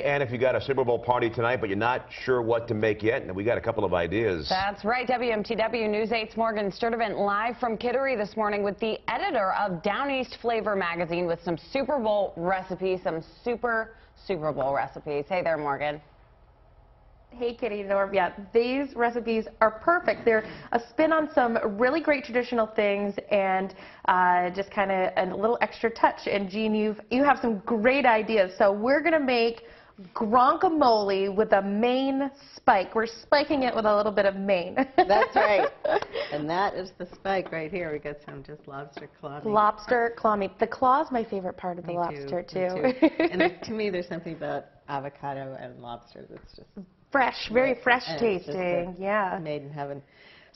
morning. And if you got a Super Bowl party tonight, but you're not sure what to make yet, and we got a couple of ideas. That's right. WMTW News 8's Morgan Sturtevant live from Kittery this morning with the editor of Down East Flavor magazine with some Super Bowl recipes, some super Super Bowl recipes. Hey there, Morgan. Hey, Kitty Norm. Yeah, these recipes are perfect. They're a spin on some really great traditional things and uh, just kind of a little extra touch. And Jean, you've, you have some great ideas. So we're going to make guacamole with a Maine spike. We're spiking it with a little bit of Maine. That's right. And that is the spike right here. We got some just lobster claw meat. Lobster claw meat. The claw is my favorite part of the Me lobster, too. too. Too. and to me, there's something about avocado and lobster that's just fresh, very fresh And tasting. Yeah. made in heaven.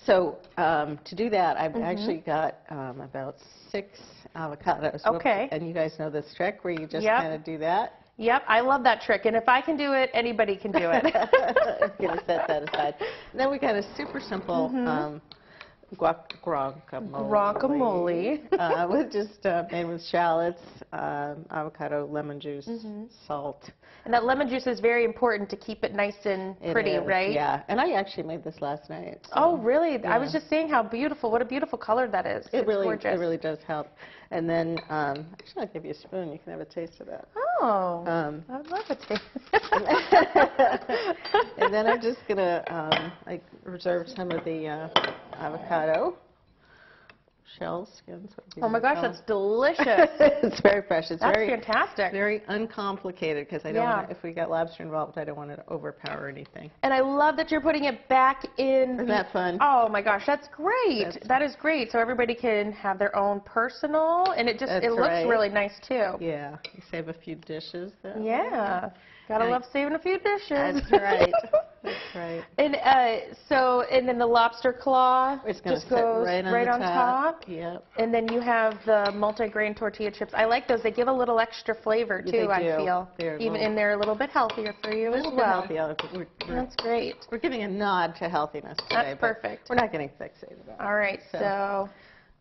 So um, to do that, I've Mm-hmm. actually got um, about six avocados. Okay. And you guys know this trick where you just Yep. kind of do that. Yep, I love that trick. And if I can do it, anybody can do it. I'm going to set that aside. Then we got a super simple um, guac guacamole. Guacamole. uh, with just uh, made with shallots, um, avocado, lemon juice, salt. And that lemon juice is very important to keep it nice and pretty, right? Yeah. And I actually made this last night. so Oh, really? I was just saying how beautiful, what a beautiful color that is. It It's really, gorgeous. it really does help. And then, um, actually, I'll give you a spoon. You can have a taste of that. Oh, Um, I'd love it. and then I'm just gonna um, like reserve some of the uh, avocado shells, skins. what do you oh my gosh, that's delicious. it's very fresh. It's That's very fantastic. very uncomplicated because I don't. Yeah. Want if we got lobster involved, I don't want it to overpower anything. And I love that you're putting it back in. Isn't that fun? Oh my gosh, that's great. That's- that is great. So everybody can have their own personal, and it just That's it looks right. really nice too. Yeah, you save a few dishes. Then. Yeah, gotta Right. love saving a few dishes. That's right. Right. And uh, so, and then the lobster claw It's just goes right on the top. Yep. And then you have the multi-grain tortilla chips. I like those. They give a little extra flavor too. they I do. feel They're even and they're a little bit healthier for you as well. We're, we're, That's great. we're giving a nod to healthiness today. That's perfect. We're not getting fixated on it. All right, So,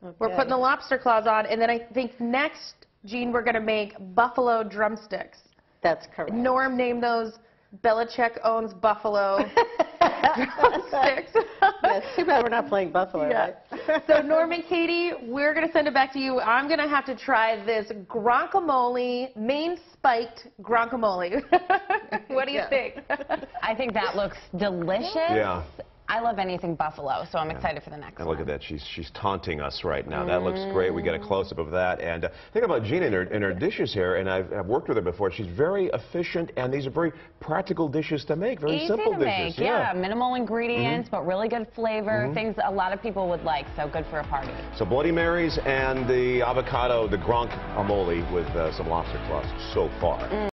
so we're putting the lobster claws on, and then I think next, Jean, we're going to make buffalo drumsticks. That's correct. Norm named those Belichick owns buffalo drumsticks. Yes, too bad we're not playing Buffalo, Yeah. right? So Norm and Katie, we're going to send it back to you. I'm going to have to try this guacamole, Maine spiked guacamole. what do you Yeah. think? I think that looks delicious. Yeah. I love anything buffalo, so I'm excited for the next And one. look at that. She's she's taunting us right now. That looks great. We get a close-up of that. And uh, think about Gina in her, in her dishes here, and I've, I've worked with her before. She's very efficient, and these are very practical dishes to make, very Easy simple to dishes. make, yeah. Minimal ingredients, but really good flavor. Things a lot of people would like, so good for a party. So Bloody Marys and the avocado, the guacamole with uh, some lobster claws so far.